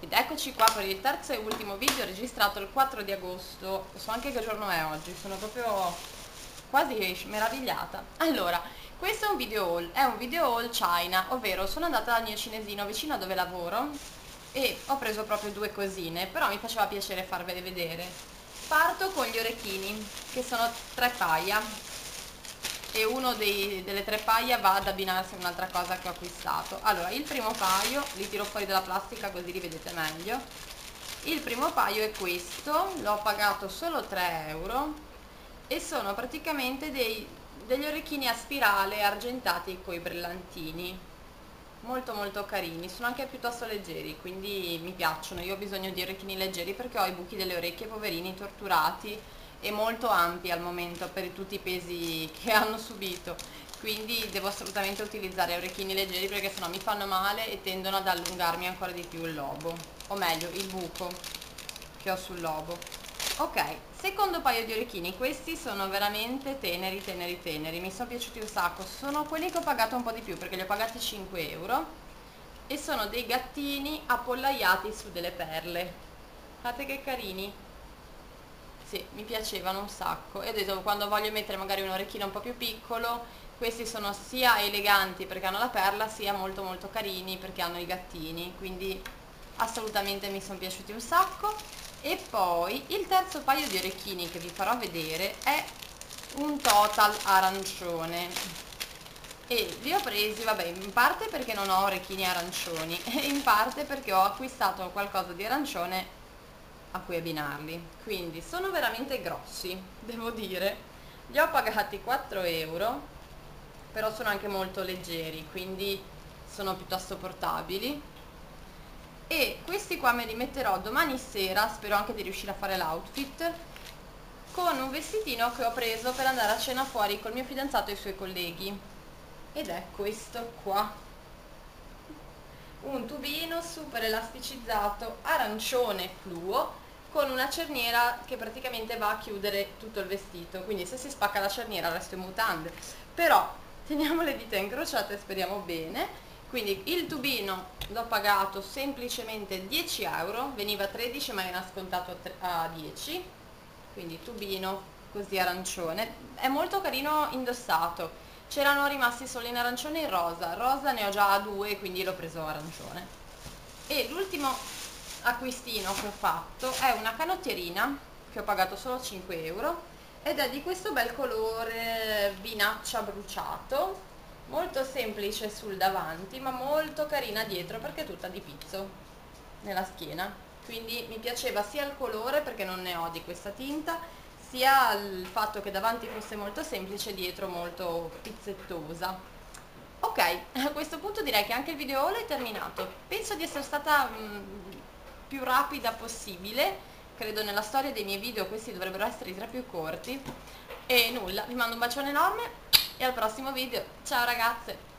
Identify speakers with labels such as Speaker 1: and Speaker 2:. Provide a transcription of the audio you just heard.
Speaker 1: Ed eccoci qua per il terzo e ultimo video registrato il 4 di agosto, so anche che giorno è oggi, sono proprio quasi meravigliata. Allora, questo è un video haul, è un video haul China, ovvero sono andata dal mio cinesino vicino a dove lavoro e ho preso proprio due cosine, però mi faceva piacere farvele vedere. Parto con gli orecchini, che sono tre paia, e uno dei, delle tre paia va ad abbinarsi a un'altra cosa che ho acquistato. Allora il primo paio li tiro fuori dalla plastica così li vedete meglio. Il primo paio è questo l'ho pagato solo 3 euro e sono praticamente dei, degli orecchini a spirale argentati con i brillantini. Molto molto carini sono anche piuttosto leggeri quindi mi piacciono. Io ho bisogno di orecchini leggeri perché ho i buchi delle orecchie poverini torturati e molto ampi al momento per tutti i pesi che hanno subito. Quindi devo assolutamente utilizzare orecchini leggeri perché sennò mi fanno male e tendono ad allungarmi ancora di più il lobo o meglio il buco che ho sul lobo. Ok secondo paio di orecchini questi sono veramente teneri teneri teneri mi sono piaciuti un sacco. Sono quelli che ho pagato un po' di più perché li ho pagati 5 euro e sono dei gattini appollaiati su delle perle. Guardate che carini sì, mi piacevano un sacco. E ho detto quando voglio mettere magari un orecchino un po' più piccolo questi sono sia eleganti perché hanno la perla sia molto molto carini perché hanno i gattini. Quindi assolutamente mi sono piaciuti un sacco. E poi il terzo paio di orecchini che vi farò vedere è un total arancione. E li ho presi vabbè in parte perché non ho orecchini arancioni e in parte perché ho acquistato qualcosa di arancione a cui abbinarli. Quindi sono veramente grossi devo dire. Li ho pagati 4 euro però sono anche molto leggeri quindi sono piuttosto portabili. E questi qua me li metterò domani sera spero anche di riuscire a fare l'outfit con un vestitino che ho preso per andare a cena fuori col mio fidanzato e i suoi colleghi. Ed è questo qua un tubino super elasticizzato arancione fluo con una cerniera che praticamente va a chiudere tutto il vestito. Quindi se si spacca la cerniera resto in mutande. Però teniamo le dita incrociate e speriamo bene. Quindi il tubino l'ho pagato semplicemente 10 euro veniva 13 ma era scontato a 10 quindi tubino così arancione. È molto carino indossato c'erano rimasti solo in arancione e in rosa. Rosa ne ho già due quindi l'ho preso arancione. E l'ultimo acquistino che ho fatto è una canottierina che ho pagato solo 5 euro ed è di questo bel colore vinaccia bruciato molto semplice sul davanti ma molto carina dietro perché è tutta di pizzo nella schiena. Quindi mi piaceva sia il colore perché non ne ho di questa tinta sia il fatto che davanti fosse molto semplice dietro molto pizzettosa. Ok a questo punto direi che anche il video haul è terminato. Penso di essere stata mh, mm, più rapida possibile. Credo nella storia dei miei video questi dovrebbero essere i tre più corti. E nulla vi mando un bacione enorme e al prossimo video. Ciao ragazze